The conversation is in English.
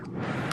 you